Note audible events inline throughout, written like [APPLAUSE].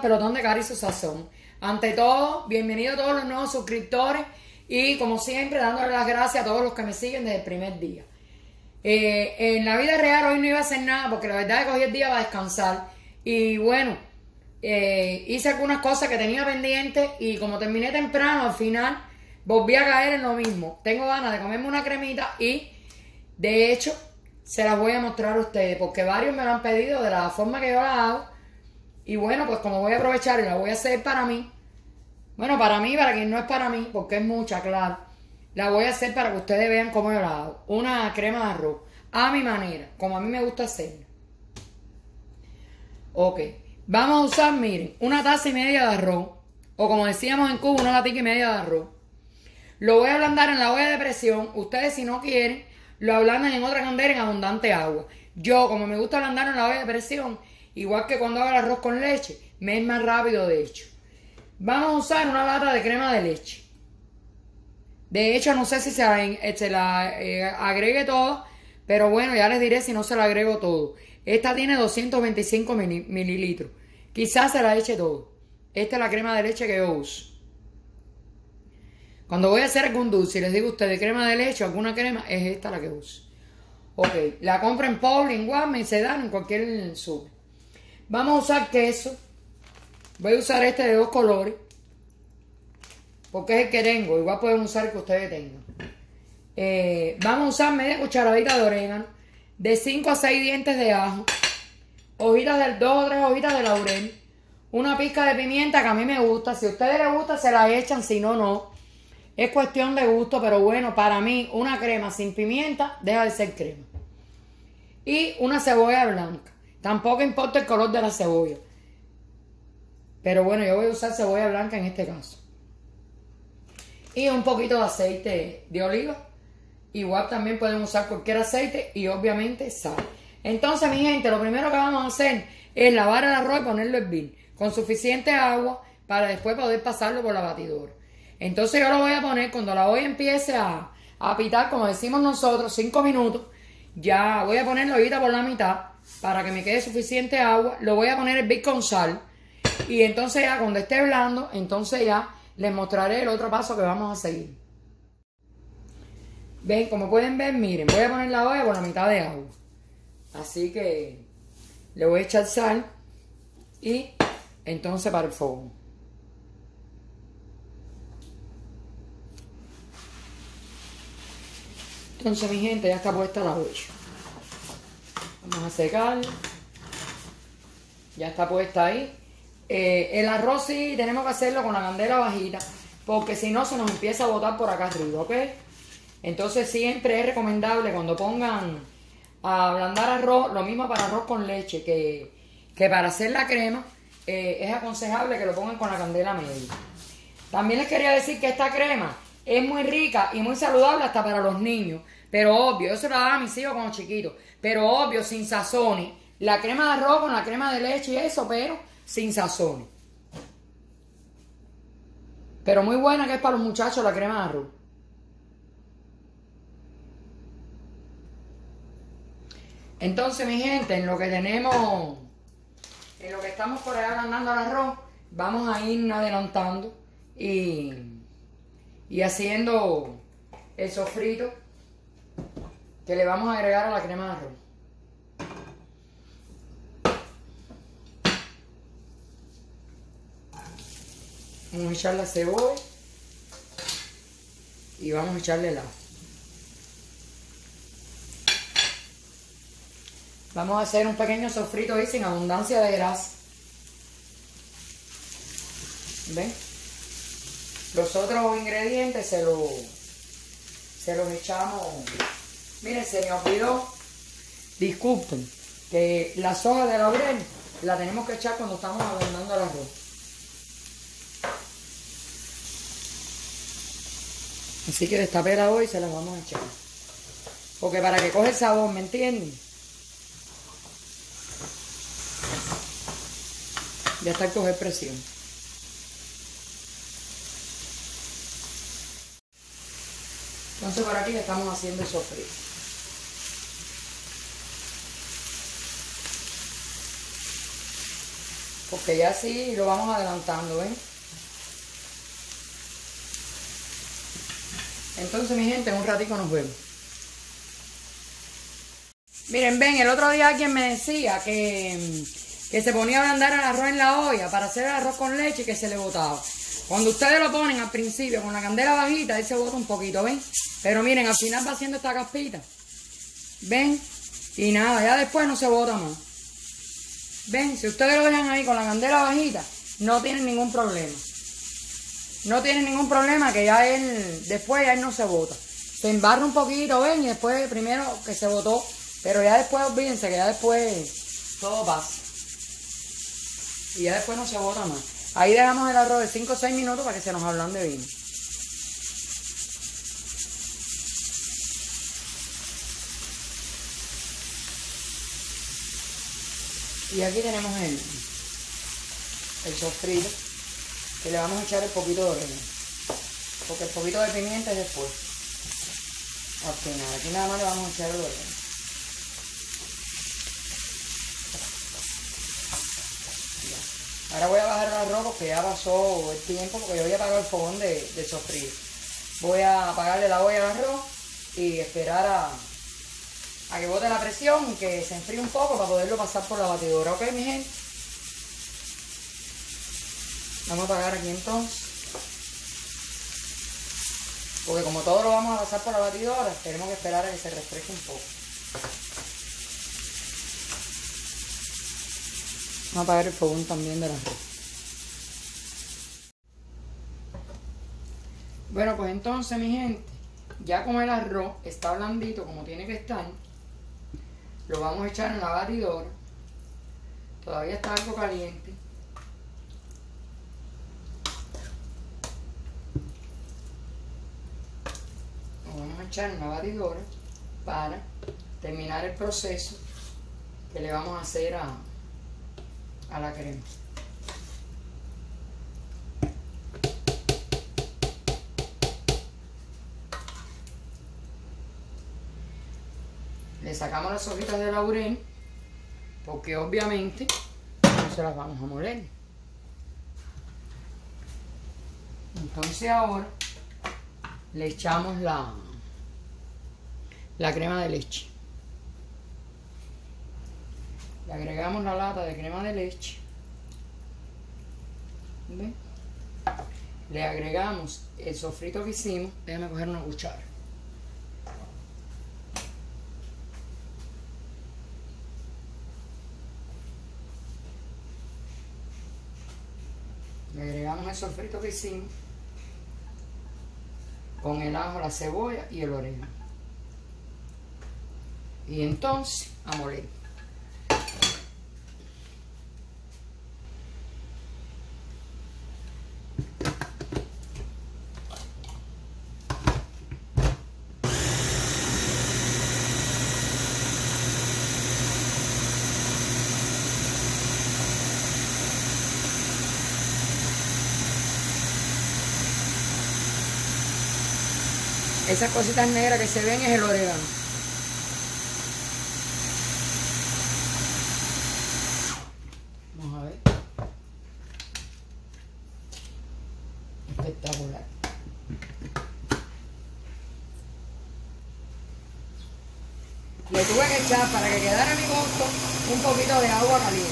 al pelotón de Carizo Sazón. Ante todo, bienvenidos a todos los nuevos suscriptores y como siempre dándole las gracias a todos los que me siguen desde el primer día. Eh, en la vida real hoy no iba a hacer nada porque la verdad es que cogí el día para descansar y bueno, eh, hice algunas cosas que tenía pendientes y como terminé temprano al final volví a caer en lo mismo. Tengo ganas de comerme una cremita y de hecho se las voy a mostrar a ustedes porque varios me lo han pedido de la forma que yo la hago y bueno, pues como voy a aprovechar y la voy a hacer para mí, bueno, para mí, para quien no es para mí, porque es mucha, claro, la voy a hacer para que ustedes vean cómo yo la. Una crema de arroz, a mi manera, como a mí me gusta hacerla. Ok, vamos a usar, miren, una taza y media de arroz, o como decíamos en Cuba, una latica y media de arroz. Lo voy a ablandar en la olla de presión. Ustedes, si no quieren, lo ablandan en otra candela en abundante agua. Yo, como me gusta ablandar en la olla de presión, igual que cuando hago el arroz con leche, me es más rápido de hecho. Vamos a usar una lata de crema de leche. De hecho, no sé si se la, se la eh, agregue todo, pero bueno, ya les diré si no se la agrego todo. Esta tiene 225 mililitros. Quizás se la eche todo. Esta es la crema de leche que yo uso. Cuando voy a hacer algún dulce les digo a ustedes crema de leche o alguna crema, es esta la que uso. Ok, la compro en Paul, en Walmart, en Sedan, en cualquier super. Vamos a usar queso. Voy a usar este de dos colores. Porque es el que tengo. Igual pueden usar el que ustedes tengan. Eh, vamos a usar media cucharadita de orégano. De 5 a 6 dientes de ajo. Hojitas del 2 o 3 hojitas de laurel. Una pizca de pimienta que a mí me gusta. Si a ustedes les gusta, se la echan. Si no, no. Es cuestión de gusto. Pero bueno, para mí, una crema sin pimienta deja de ser crema. Y una cebolla blanca. Tampoco importa el color de la cebolla. Pero bueno, yo voy a usar cebolla blanca en este caso. Y un poquito de aceite de oliva. Igual también pueden usar cualquier aceite y obviamente sal. Entonces, mi gente, lo primero que vamos a hacer es lavar el arroz y ponerlo en hervir con suficiente agua para después poder pasarlo por la batidora. Entonces yo lo voy a poner cuando la olla empiece a, a pitar, como decimos nosotros, 5 minutos. Ya voy a ponerlo ahorita por la mitad para que me quede suficiente agua. Lo voy a poner el bit con sal. Y entonces ya cuando esté blando, entonces ya les mostraré el otro paso que vamos a seguir. Ven, como pueden ver, miren, voy a poner la olla por la mitad de agua. Así que le voy a echar sal y entonces para el fuego. Entonces mi gente ya está puesta la olla. Vamos a secar. Ya está puesta ahí. Eh, el arroz sí tenemos que hacerlo con la candela bajita. Porque si no se nos empieza a botar por acá arriba, ¿ok? Entonces siempre es recomendable cuando pongan a ablandar arroz, lo mismo para arroz con leche, que, para hacer la crema eh, es aconsejable que lo pongan con la candela media. También les quería decir que esta crema es muy rica y muy saludable hasta para los niños. Pero obvio, eso lo daba a mis hijos cuando chiquitos. Pero obvio, sin sazones. La crema de arroz con la crema de leche y eso, pero sin sazones. Pero muy buena que es para los muchachos la crema de arroz. Entonces, mi gente, en lo que tenemos, en lo que estamos por allá andando el arroz, vamos a ir adelantando y, y haciendo el sofrito que le vamos a agregar a la crema de arroz. Vamos a echar la cebolla y vamos a echarle el ajo. Vamos a hacer un pequeño sofrito ahí sin abundancia de grasa. ¿Ven? Los otros ingredientes se los, se los echamos Miren, se me olvidó, disculpen, que la soja de laurel la tenemos que echar cuando estamos ablandando el arroz. Así que destapé la hoy se la vamos a echar. Porque para que coge el sabor, ¿me entienden? Ya está coger presión. Entonces por aquí estamos haciendo sofrito. Porque ya sí lo vamos adelantando, ¿ven? Entonces, mi gente, en un ratico nos vemos. Miren, ven, el otro día alguien me decía que, que se ponía a ablandar el arroz en la olla para hacer el arroz con leche y que se le botaba. Cuando ustedes lo ponen al principio con la candela bajita, él se bota un poquito, ¿ven? Pero miren, al final va haciendo esta caspita. ¿Ven? Y nada, ya después no se bota más. ¿Ven? Si ustedes lo dejan ahí con la candela bajita, no tienen ningún problema. No tienen ningún problema que ya él, después ya él no se bota. Se embarra un poquito, ven, y después primero que se botó, pero ya después olvídense que ya después todo pasa. Y ya después no se bota más. Ahí dejamos el arroz de 5 o 6 minutos para que se nos de vino. Y aquí tenemos el, el sofrito, que le vamos a echar el poquito de orégano. Porque el poquito de pimienta es después. Al final, aquí nada más le vamos a echar el orégano. Ahora voy a bajar el arroz porque ya pasó el tiempo, porque yo voy a apagar el fogón de, de sofrito. Voy a apagarle la olla al arroz y esperar a, a que bote la presión y que se enfríe un poco para poderlo pasar por la batidora. ¿Ok, mi gente? Vamos a apagar aquí entonces. Porque como todo lo vamos a pasar por la batidora, tenemos que esperar a que se refresque un poco. Vamos a apagar el fogón también del arroz. Bueno, pues entonces, mi gente, ya como el arroz está blandito como tiene que estar, lo vamos a echar en la batidora. Todavía está algo caliente. Lo vamos a echar en la batidora para terminar el proceso que le vamos a hacer a, a la crema. Le sacamos las hojitas de laurel porque obviamente no se las vamos a moler. Entonces ahora le echamos la, la crema de leche. Le agregamos la lata de crema de leche. Le agregamos el sofrito que hicimos. Déjame coger una cuchara. El sofrito que hicimos con el ajo, la cebolla y el orégano. Y entonces a. Esas cositas negras que se ven es el orégano. Vamos a ver. Espectacular. Le tuve que echar para que quedara a mi gusto un poquito de agua caliente.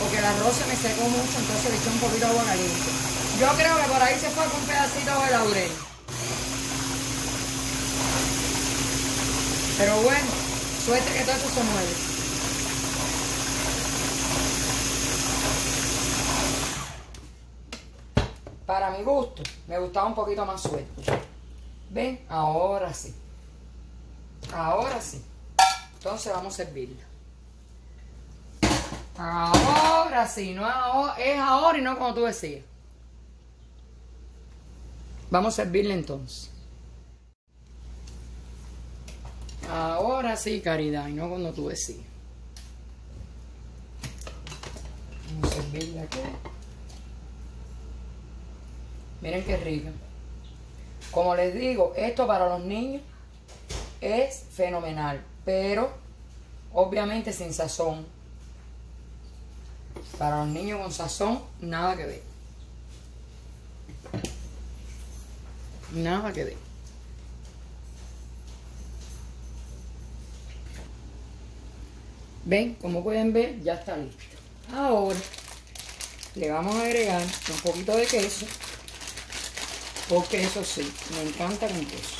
Porque el arroz se me secó mucho, entonces le eché un poquito de agua caliente. Yo creo que por ahí se fue con un pedacito de laurel. Pero bueno, suerte que todo eso se mueve. Para mi gusto, me gustaba un poquito más suelto. ¿Ven? Ahora sí. Ahora sí. Entonces vamos a servirla. Ahora sí, no es ahora, es ahora y no como tú decías. Vamos a servirla entonces. Ahora sí, caridad, y no cuando tú decías. Vamos a servirle aquí. Miren qué rica. Como les digo, esto para los niños es fenomenal, pero obviamente sin sazón. Para los niños con sazón, nada que ver. Nada que ver. Ven, como pueden ver, ya está listo. Ahora le vamos a agregar un poquito de queso. Porque eso sí, me encanta con queso.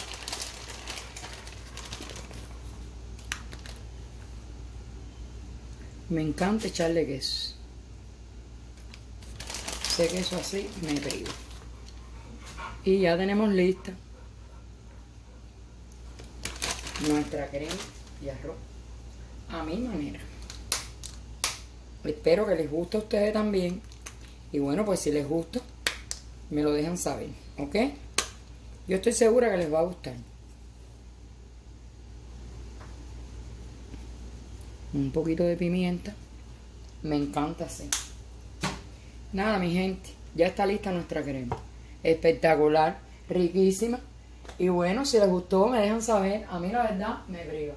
Me encanta echarle queso. Sé queso así me pego. Y ya tenemos lista nuestra crema y arroz a mi manera. Espero que les guste a ustedes también. Y bueno, pues si les gusta, me lo dejan saber, ¿ok? Yo estoy segura que les va a gustar. Un poquito de pimienta. Me encanta así. Nada, mi gente. Ya está lista nuestra crema. Espectacular, riquísima. Y bueno, si les gustó, me dejan saber. A mí la verdad me briga.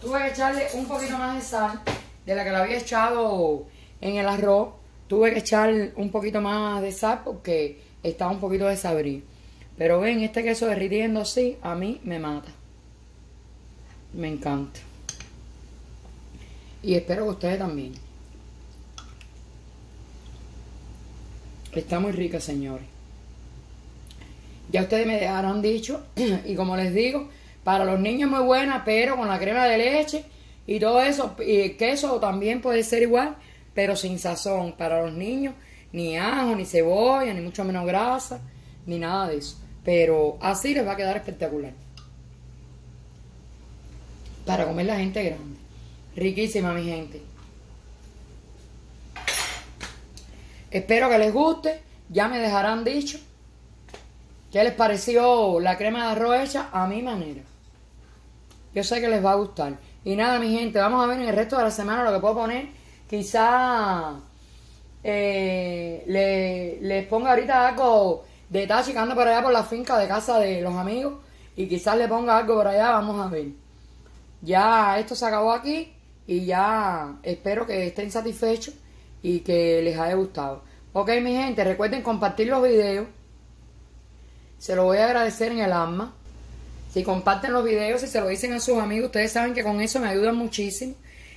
Tuve que echarle un poquito más de sal de la que le había echado en el arroz. Tuve que echar un poquito más de sal porque estaba un poquito desabrido. Pero ven, este queso derritiendo así, a mí me mata. Me encanta. Y espero que ustedes también. Está muy rica, señores. Ya ustedes me dejarán dicho. [CLEARS THROAT] y como les digo, para los niños muy buena, pero con la crema de leche y todo eso. Y el queso también puede ser igual, pero sin sazón. Para los niños, ni ajo, ni cebolla, ni mucho menos grasa, ni nada de eso. Pero así les va a quedar espectacular. Para comer la gente grande. Riquísima, mi gente. Espero que les guste. Ya me dejarán dicho qué les pareció la crema de arroz hecha a mi manera. Yo sé que les va a gustar. Y nada, mi gente, vamos a ver en el resto de la semana lo que puedo poner. Quizá eh, les ponga ahorita algo de Tachi que anda por allá por la finca de casa de los amigos. Y quizás le ponga algo por allá, vamos a ver. Ya esto se acabó aquí y ya espero que estén satisfechos y que les haya gustado. Ok, mi gente, recuerden compartir los videos. Se lo voy a agradecer en el alma. Si comparten los videos y se lo dicen a sus amigos, ustedes saben que con eso me ayudan muchísimo.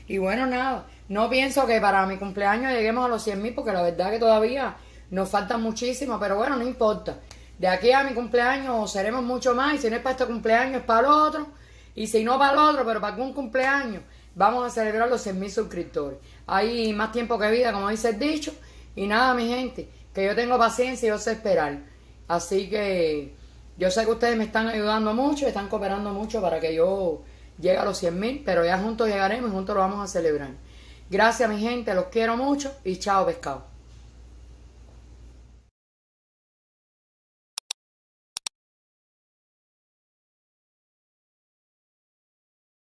Y bueno, nada, no pienso que para mi cumpleaños lleguemos a los 100 mil, porque la verdad que todavía nos falta muchísimo, pero bueno, no importa. De aquí a mi cumpleaños seremos mucho más, y si no es para este cumpleaños es para el otro, y si no para el otro, pero para algún cumpleaños, vamos a celebrar los 100 mil suscriptores. Hay más tiempo que vida, como dice el dicho, y nada, mi gente, que yo tengo paciencia y yo sé esperar. Así que yo sé que ustedes me están ayudando mucho, están cooperando mucho para que yo llegue a los 100 mil, pero ya juntos llegaremos y juntos lo vamos a celebrar. Gracias mi gente, los quiero mucho y chao pescado.